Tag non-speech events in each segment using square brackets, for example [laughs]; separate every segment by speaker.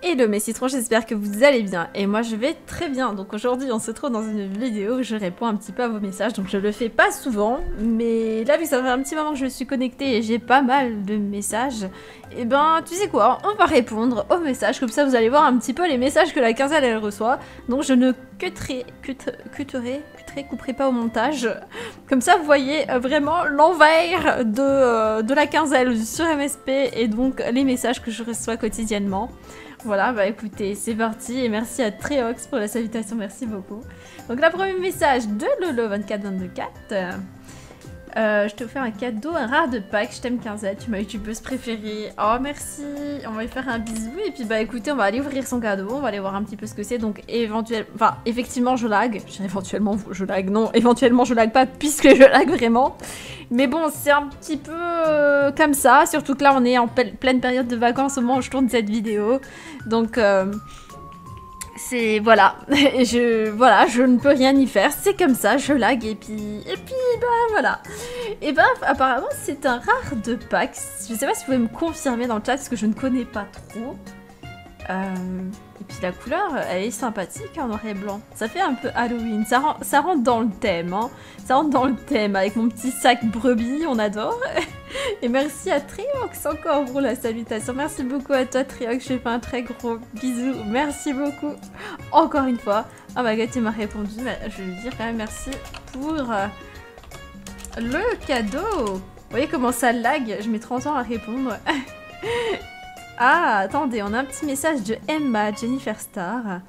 Speaker 1: Hello mes citrons, j'espère que vous allez bien et moi je vais très bien. Donc aujourd'hui on se trouve dans une vidéo où je réponds un petit peu à vos messages. Donc je le fais pas souvent, mais là vu que ça fait un petit moment que je suis connectée et j'ai pas mal de messages, et eh ben tu sais quoi, on va répondre aux messages. Comme ça vous allez voir un petit peu les messages que la quinzaine elle reçoit. Donc je ne cutterai, cutterai, cutterai, couperai pas au montage. Comme ça vous voyez euh, vraiment l'envers de, euh, de la quinzaine sur MSP et donc les messages que je reçois quotidiennement. Voilà, bah écoutez, c'est parti et merci à Treox pour la salutation, merci beaucoup. Donc la premier message de Lolo24224. Euh, je t'ai offert un cadeau, un rare de Pâques, je t'aime 15 tu m'as youtubeuse préférée. Oh merci, on va lui faire un bisou et puis bah écoutez, on va aller ouvrir son cadeau, on va aller voir un petit peu ce que c'est. Donc éventuellement, enfin effectivement je lag, éventuellement je lag, non, éventuellement je lag pas puisque je lag vraiment. Mais bon, c'est un petit peu euh, comme ça, surtout que là on est en pleine période de vacances au moment où je tourne cette vidéo. Donc... Euh, c'est voilà, [laughs] je voilà, je ne peux rien y faire, c'est comme ça, je lag et puis et puis bah voilà. Et ben apparemment c'est un rare de Pax. Je sais pas si vous pouvez me confirmer dans le chat parce que je ne connais pas trop. Euh, et puis la couleur, elle est sympathique en noir et blanc. Ça fait un peu Halloween, ça, ça rentre dans le thème, hein. Ça rentre dans le thème avec mon petit sac brebis, on adore. [laughs] Et merci à Triox encore pour la salutation. Merci beaucoup à toi Triox, je fais un très gros bisou. Merci beaucoup. Encore une fois. My god, tu m'as répondu, mais je lui dire quand même merci pour euh, le cadeau. Vous voyez comment ça lag? Je mets 30 ans à répondre. [laughs] ah, attendez, on a un petit message de Emma, Jennifer Star.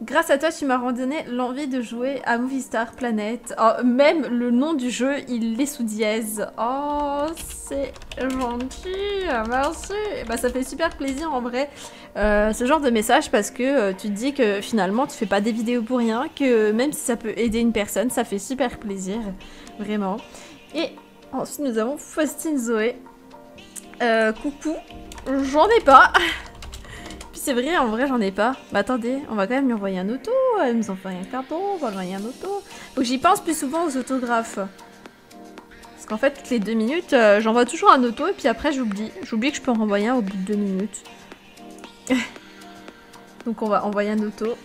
Speaker 1: Grâce à toi, tu m'as redonné l'envie de jouer à Movie Star Planet. Oh, même le nom du jeu, il est sous dièse. Oh, c'est gentil, merci. Bah, ça fait super plaisir en vrai, euh, ce genre de message parce que euh, tu te dis que finalement, tu fais pas des vidéos pour rien, que même si ça peut aider une personne, ça fait super plaisir, vraiment. Et ensuite, nous avons Faustine Zoé. Euh, coucou, j'en ai pas. [laughs] c'est vrai, en vrai, j'en ai pas. Bah attendez, on va quand même lui envoyer un auto. Elle nous envoie un carton, on va envoyer un auto. Faut que j'y pense plus souvent aux autographes. Parce qu'en fait, toutes les deux minutes, euh, j'envoie toujours un auto et puis après, j'oublie. J'oublie que je peux en renvoyer un au bout de deux minutes. [laughs] Donc on va envoyer un auto.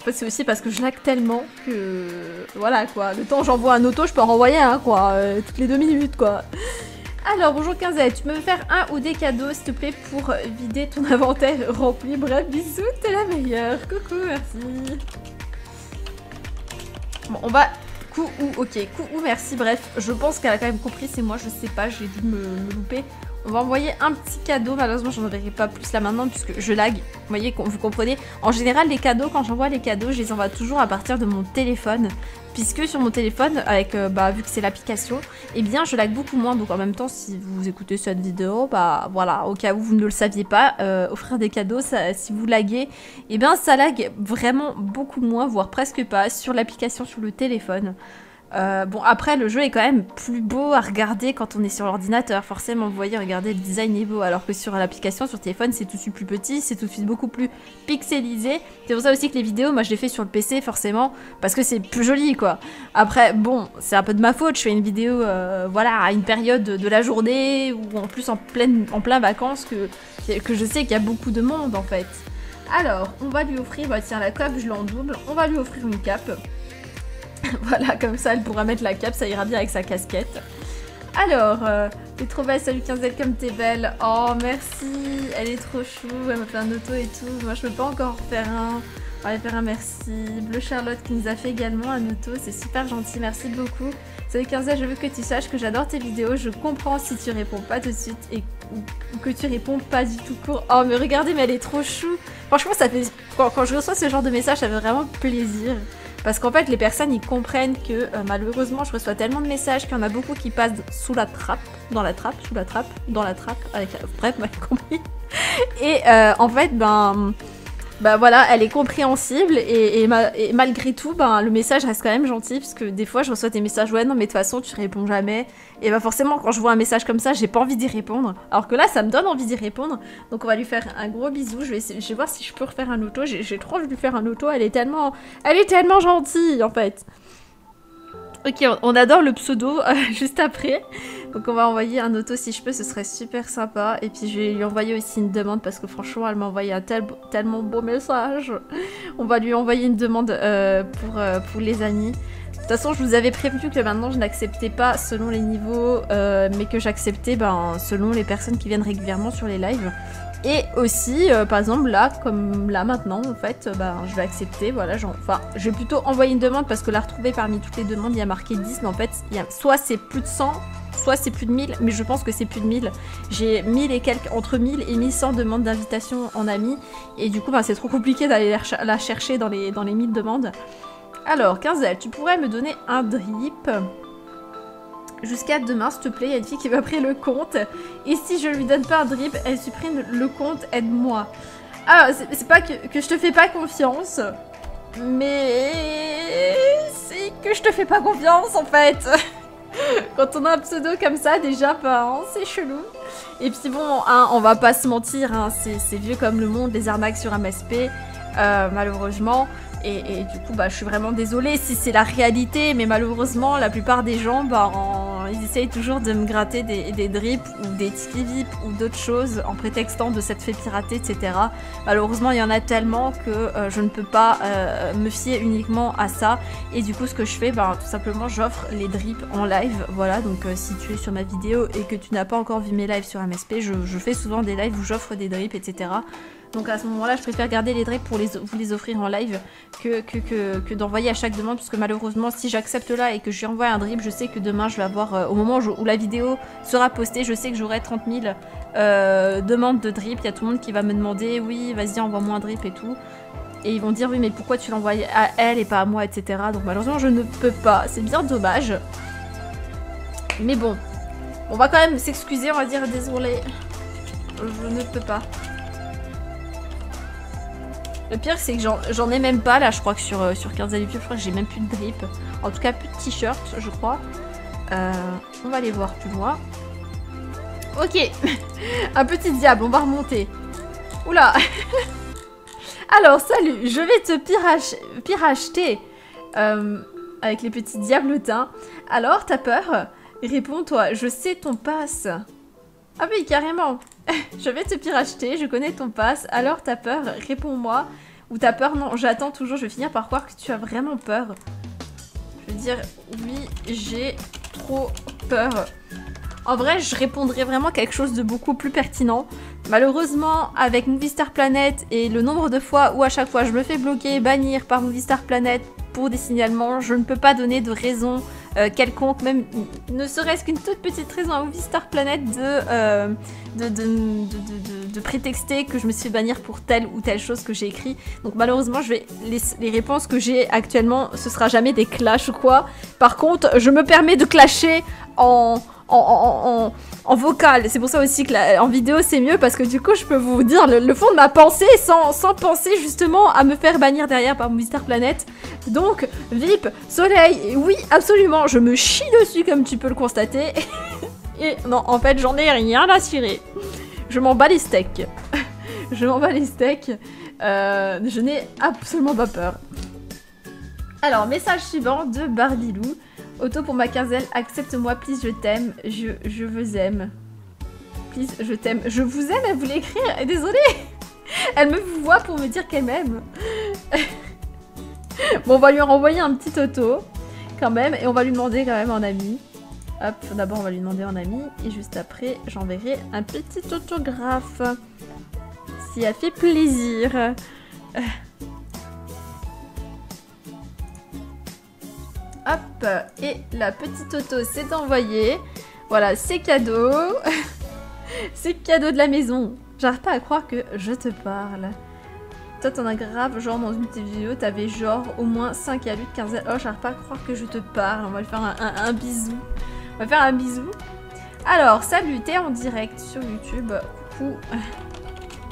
Speaker 1: En fait, c'est aussi parce que je lag tellement que... Voilà, quoi. Le temps j'envoie un auto, je peux en renvoyer un, quoi. Euh, toutes les deux minutes, quoi. Alors, bonjour Quinzette, tu peux me faire un ou des cadeaux, s'il te plaît, pour vider ton [laughs] inventaire rempli? Bref, bisous, t'es la meilleure. Coucou, merci. Bon, on va... Coucou, ok, coucou, merci. Bref, je pense qu'elle a quand même compris, c'est moi, je sais pas, j'ai dû me louper. On va envoyer un petit cadeau. Malheureusement, j'en enverrai pas plus là maintenant puisque je lag. Vous voyez, vous comprenez. En général, les cadeaux, quand j'envoie les cadeaux, je les envoie toujours à partir de mon téléphone. Puisque sur mon téléphone, avec, euh, bah, vu que c'est l'application, eh bien, je lag beaucoup moins. Donc en même temps, si vous écoutez cette vidéo, bah voilà, au cas où vous ne le saviez pas, euh, offrir des cadeaux, si vous laguez, eh bien, ça lag vraiment beaucoup moins, voire presque pas, sur l'application sur le téléphone. Euh, bon, après, le jeu est quand même plus beau à regarder quand on est sur l'ordinateur. Forcément, vous voyez, regardez, le design est beau. Alors que sur l'application, sur téléphone, c'est tout de suite plus petit, c'est tout de suite beaucoup plus pixelisé. C'est pour ça aussi que les vidéos, moi, je les fais sur le PC, forcément, parce que c'est plus joli, quoi. Après, bon, c'est un peu de ma faute. Je fais une vidéo, euh, voilà, à une période de la journée, ou en plus en, pleine, en plein vacances, que, que je sais qu'il y a beaucoup de monde, en fait. Alors, on va lui offrir, bah tiens, la cape, je l'en double. On va lui offrir une cape. [laughs] voilà, comme ça, elle pourra mettre la cape, ça ira bien avec sa casquette. Alors, euh, t'es trop belle, salut 15 comme t'es belle. Oh, merci, elle est trop chou, elle m'a fait un auto et tout. Moi, je peux pas encore faire un. On va faire un merci. Bleu Charlotte qui nous a fait également un auto, c'est super gentil, merci beaucoup. Salut 15 je veux que tu saches que j'adore tes vidéos, je comprends si tu réponds pas tout de suite et ou que tu réponds pas du tout court. Oh, mais regardez, mais elle est trop chou. Franchement, ça fait. Quand, quand je reçois ce genre de message, ça fait vraiment plaisir. Parce qu'en fait, les personnes, ils comprennent que euh, malheureusement, je reçois tellement de messages qu'il y en a beaucoup qui passent sous la trappe, dans la trappe, sous la trappe, dans la trappe, avec la... Bref, [laughs] vous compris. Et euh, en fait, ben bah voilà, elle est compréhensible et, malgré tout, ben, le message reste quand même gentil parce que des fois je reçois des messages ouais non mais de toute façon tu réponds jamais. Et bah forcément quand je vois un message comme ça j'ai pas envie d'y répondre. Alors que là ça me donne envie d'y répondre. Donc on va lui faire un gros bisou. Je vais, je vais voir si je peux refaire un auto. J'ai trop envie de lui faire un auto. Elle est tellement elle est tellement gentille en fait Ok, on adore le pseudo [laughs] juste après. Donc on va envoyer un auto si je peux, ce serait super sympa. Et puis je vais lui envoyer aussi une demande parce que franchement elle m'a envoyé un tel, tellement beau message. [laughs] On va lui envoyer une demande euh, pour, euh, pour les amis. De toute façon je vous avais prévenu que maintenant je n'acceptais pas selon les niveaux, euh, mais que j'acceptais ben, selon les personnes qui viennent régulièrement sur les lives. Et aussi, par exemple, là, comme là maintenant, en fait, ben, je vais accepter, voilà, enfin, je vais plutôt envoyer une demande parce que la retrouver parmi toutes les demandes, il y a marqué 10, mais en fait, y a, soit c'est plus de 100, soit c'est plus de 1000, mais je pense que c'est plus de 1000. J'ai 1000 et quelques, entre 1000 et 1100 demandes d'invitation en ami, et du coup, bah, c'est trop compliqué d'aller la, chercher dans les, dans les 1000 demandes. Alors, Quinzel, tu pourrais me donner un drip Jusqu'à demain, s'il te plaît, il y a une fille qui m'a pris le compte. Et si je lui donne pas un drip, elle supprime le compte, aide-moi. Alors, c'est pas que, que je te fais pas confiance, mais c'est que je te fais pas confiance en fait. [laughs] Quand on a un pseudo comme ça, déjà, ben, c'est chelou. Et puis bon, hein, on va pas se mentir, hein, c'est vieux comme le monde, les arnaques sur MSP, euh, malheureusement. Et, du coup, bah, je suis vraiment désolée si c'est la réalité, mais malheureusement, la plupart des gens, bah, ils essayent toujours de me gratter des, drips ou des tickets VIP ou d'autres choses en prétextant de s'être fait pirater, etc. Malheureusement, il y en a tellement que euh, je ne peux pas euh, me fier uniquement à ça. Et du coup, ce que je fais, bah, tout simplement, j'offre les drips en live. Voilà, donc euh, si tu es sur ma vidéo et que tu n'as pas encore vu mes lives sur MSP, je fais souvent des lives où j'offre des drips, etc. Donc à ce moment-là, je préfère garder les drips pour les, vous les offrir en live que, que, d'envoyer à chaque demande. Parce que malheureusement, si j'accepte là et que je lui envoie un drip, je sais que demain, je vais avoir, euh, au moment où, la vidéo sera postée, je sais que j'aurai 30 000 euh, demandes de drip. Il y a tout le monde qui va me demander, oui, vas-y, envoie-moi un drip et tout. Et ils vont dire, oui, mais pourquoi tu l'envoies à elle et pas à moi, etc. Donc malheureusement, je ne peux pas. C'est bien dommage. Mais bon, on va quand même s'excuser, on va dire désolé. Je ne peux pas. Le pire, c'est que j'en ai même pas là. Je crois que sur, euh, sur 15 je crois que j'ai même plus de drip. En tout cas, plus de t-shirt, je crois. Euh, on va aller voir plus loin. Ok. [laughs] Un petit diable, on va remonter. Oula. [laughs] Alors, salut. Je vais te piracheter euh, avec les petits diablotins. Alors, t'as peur? Réponds-toi. Je sais ton passe. Ah oui, carrément. [laughs] je vais te piracheter, je connais ton passe, alors t'as peur, réponds-moi. Ou t'as peur, non, j'attends toujours, je vais finir par croire que tu as vraiment peur. Je veux dire, oui, j'ai trop peur. En vrai, je répondrais vraiment quelque chose de beaucoup plus pertinent. Malheureusement, avec Movistar Planet et le nombre de fois où à chaque fois je me fais bloquer, bannir par Movistar Planet pour des signalements, je ne peux pas donner de raison euh, quelconque, même ne serait-ce qu'une toute petite raison à Movistar Planet euh, de, de, prétexter que je me suis bannir pour telle ou telle chose que j'ai écrit. Donc malheureusement, je vais les, les réponses que j'ai actuellement, ce sera jamais des clashs ou quoi. Par contre, je me permets de clasher en en, vocal. C'est pour ça aussi que en vidéo c'est mieux parce que du coup je peux vous dire le, fond de ma pensée sans, sans, penser justement à me faire bannir derrière par Mister Planet. Donc VIP, Soleil, oui absolument, je me chie dessus comme tu peux le constater. [laughs] Et non, en fait j'en ai rien à cirer. Je m'en bats les steaks. [laughs] je m'en bats les steaks. Euh, je n'ai absolument pas peur. Alors, message suivant de Barbilou. Auto pour ma quinzaine, accepte-moi, please, je t'aime, je, je vous aime. Please, je t'aime. Je vous aime, elle voulait écrire, désolée [laughs] Elle me voit pour me dire qu'elle m'aime. [laughs] bon, on va lui renvoyer un petit auto, quand même, et on va lui demander quand même en ami. Hop, d'abord on va lui demander en ami, et juste après, j'enverrai un petit autographe. Si elle fait plaisir. [laughs] Hop, et la petite auto s'est envoyée. Voilà, c'est cadeau. [laughs] c'est cadeau de la maison. J'arrive pas à croire que je te parle. Toi, t'en as grave, genre dans une petite vidéo, t'avais genre au moins 5 à 8, 15 Oh, j'arrive pas à croire que je te parle. On va lui faire un, bisou. On va faire un bisou. Alors, salut, t'es en direct sur YouTube. Coucou. [laughs]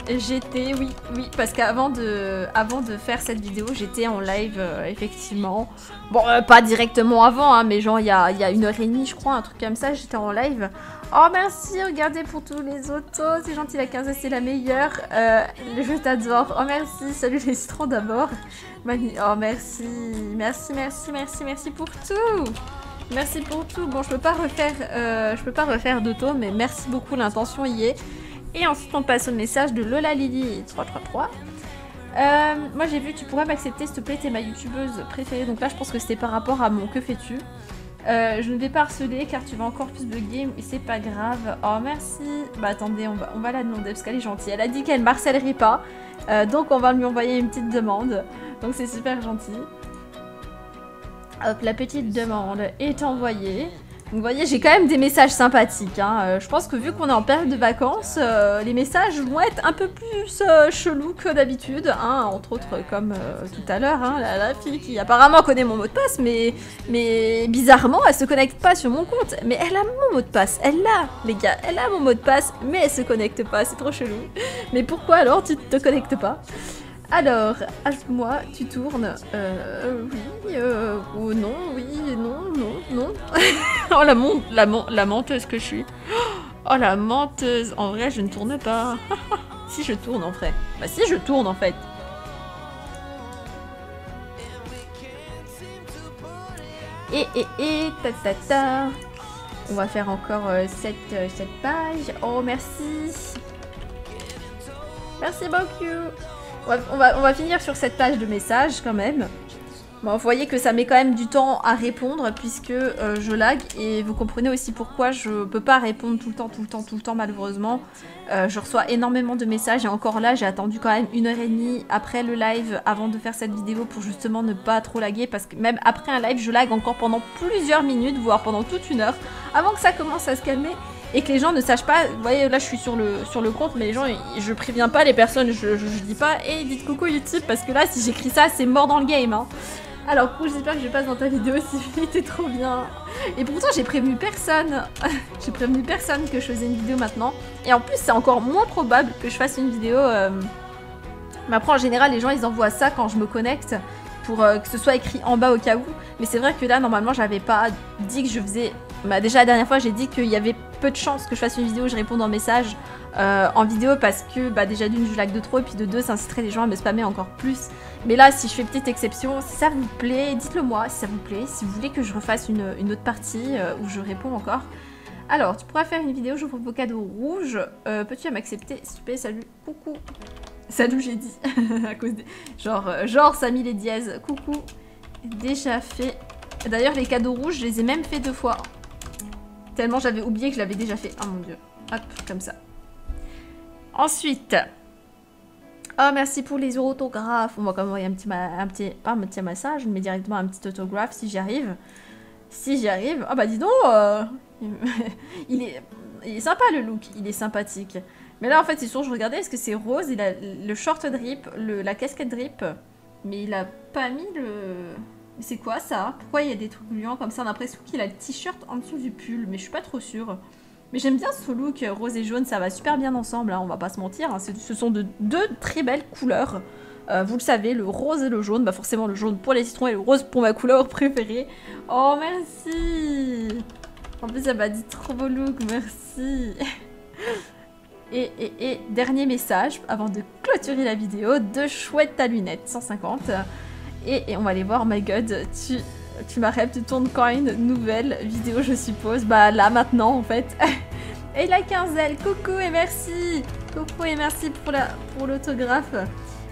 Speaker 1: J'étais, oui, oui, parce qu'avant de, avant de faire cette vidéo, j'étais en live, euh, effectivement. Bon, euh, pas directement avant, hein, mais genre il y a, y a, une heure et demie, je crois, un truc comme ça, j'étais en live. Oh, merci, regardez pour tous les autos, c'est gentil, la 15 c'est la meilleure. Euh, je t'adore. Oh, merci, salut les citrons d'abord. Oh, merci, merci, merci, merci, merci pour tout. Merci pour tout. Bon, je peux pas refaire, je peux pas refaire d'auto, mais merci beaucoup, l'intention y est. Et ensuite, on passe au message de Lola Lily 333. Euh, moi j'ai vu, tu pourrais m'accepter s'il te plaît, t'es ma youtubeuse préférée. Donc là, je pense que c'était par rapport à mon que fais-tu? Euh, je ne vais pas harceler car tu vas encore plus bugger et c'est pas grave. Oh merci. Bah attendez, on va, on va la demander parce qu'elle est gentille. Elle a dit qu'elle marcellerait pas. Euh, donc on va lui envoyer une petite demande. Donc c'est super gentil. Hop, la petite demande est envoyée. Vous voyez, j'ai quand même des messages sympathiques. Hein. Euh, je pense que vu qu'on est en période de vacances, euh, les messages vont être un peu plus euh, chelous que d'habitude. Hein. Entre autres, comme tout à l'heure, hein, la, fille qui apparemment connaît mon mot de passe, mais, bizarrement, elle se connecte pas sur mon compte. Mais elle a mon mot de passe. Elle l'a, les gars. Elle a mon mot de passe, mais elle se connecte pas. C'est trop chelou. Mais pourquoi alors tu te connectes pas? Alors, ajoute-moi, tu tournes. Euh, oui, euh, oh non, oui, non, non, non. [laughs] oh, la, la, la menteuse que je suis. Oh, la menteuse. En vrai, je ne tourne pas. [laughs] si je tourne, en fait. Bah, si je tourne, en fait. Et, et, et, ta, ta, ta. On va faire encore euh, cette, cette page. Oh, merci. Merci beaucoup. On va, finir sur cette page de messages quand même. Vous voyez que ça met quand même du temps à répondre puisque euh, je lag et vous comprenez aussi pourquoi je peux pas répondre tout le temps, tout le temps, tout le temps malheureusement. Euh, je reçois énormément de messages et encore là j'ai attendu quand même une heure et demie après le live avant de faire cette vidéo pour justement ne pas trop laguer parce que même après un live je lag encore pendant plusieurs minutes voire pendant toute une heure avant que ça commence à se calmer et que les gens ne sachent pas. Vous voyez, là je suis sur le, sur le compte, mais les gens, je préviens pas les personnes, je, je, dis pas, hé, hey, dites coucou YouTube, parce que là, si j'écris ça, c'est mort dans le game. Hein. Alors, coup, j'espère que je passe dans ta vidéo [laughs] si vite, trop bien. Et pourtant, j'ai prévenu personne. [laughs] j'ai prévenu personne que je faisais une vidéo maintenant. Et en plus, c'est encore moins probable que je fasse une vidéo. Euh, mais après, en général, les gens, ils envoient ça quand je me connecte pour euh, que ce soit écrit en bas au cas où. Mais c'est vrai que là, normalement, j'avais pas dit que je faisais bah déjà la dernière fois j'ai dit qu'il y avait peu de chances que je fasse une vidéo où je réponde en message euh, en vidéo parce que bah déjà d'une je lag de trop et puis de deux ça inciterait les gens à me spammer encore plus. Mais là si je fais petite exception, si ça vous plaît, dites-le moi si ça vous plaît, si vous voulez que je refasse une, autre partie euh, où je réponds encore. Alors tu pourras faire une vidéo, j'ouvre vos cadeaux rouges, euh, peux-tu m'accepter s'il te plaît, salut, coucou. Salut j'ai dit, [laughs] à cause des... Genre, genre ça les dièses, coucou, déjà fait. D'ailleurs les cadeaux rouges je les ai même fait deux fois. Tellement j'avais oublié que je l'avais déjà fait. Oh mon dieu. Hop, comme ça. Ensuite. Oh, merci pour les autographes. On va quand même envoyer un petit, un petit, pas un petit massage, mais directement un petit autographe si j'y arrive. Si j'y arrive. oh, bah dis donc, euh, [laughs] il, est, il est sympa le look, il est sympathique. Mais là en fait, c'est sûr, je regardais, est-ce que c'est rose? Il a le short drip, le, la casquette drip, mais il a pas mis le... Mais c'est quoi ça? Pourquoi il y a des trucs gluants comme ça? On a l'impression qu'il a le t-shirt en dessous du pull, mais je suis pas trop sûre. Mais j'aime bien ce look rose et jaune, ça va super bien ensemble, hein, on va pas se mentir. Hein. Ce sont de deux très belles couleurs. Euh, vous le savez, le rose et le jaune. Bah forcément le jaune pour les citrons et le rose pour ma couleur préférée. Oh merci En plus elle m'a dit trop beau look, merci [laughs] et, et, et, dernier message avant de clôturer la vidéo, de chouette à lunettes 150. Et, on va aller voir, oh my god, tu, tu m'arrêtes, tu tournes coin, nouvelle vidéo je suppose. Bah là maintenant en fait. [laughs] et la quinzaine, coucou et merci Coucou et merci pour la pour l'autographe.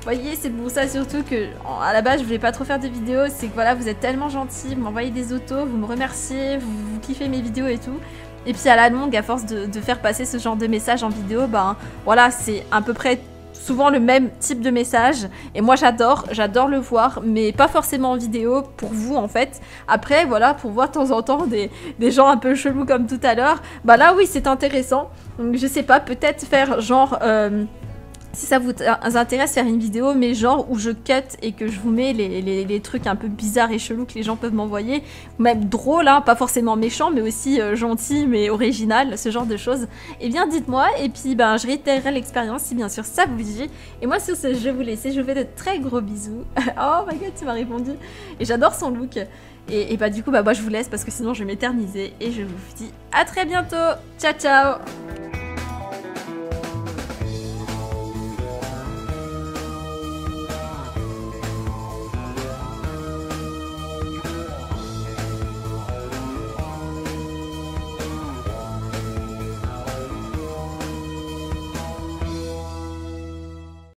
Speaker 1: Voyez, c'est pour ça surtout que à la base je voulais pas trop faire de vidéos, c'est que voilà, vous êtes tellement gentils, vous m'envoyez des autos, vous me remerciez, vous, kiffez mes vidéos et tout. Et puis à la longue, à force de, faire passer ce genre de messages en vidéo, ben voilà, c'est à peu près souvent le même type de message. Et moi j'adore, j'adore le voir, mais pas forcément en vidéo pour vous en fait. Après voilà, pour voir de temps en temps des, gens un peu chelous comme tout à l'heure, bah là oui c'est intéressant. Je sais pas, peut-être faire genre... Euh, si ça vous intéresse faire une vidéo, mais genre où je cut et que je vous mets les, trucs un peu bizarres et chelous que les gens peuvent m'envoyer, même drôle, hein, pas forcément méchant, mais aussi euh, gentil, mais original, ce genre de choses, eh bien dites-moi, et puis ben je réitérerai l'expérience si bien sûr ça vous dit. Et moi sur ce, je vous laisser, je vous fais de très gros bisous. [laughs] oh my god, tu m'as répondu. Et j'adore son look. Et, et, bah du coup, bah moi je vous laisse parce que sinon je vais m'éterniser, et je vous dis à très bientôt. Ciao ciao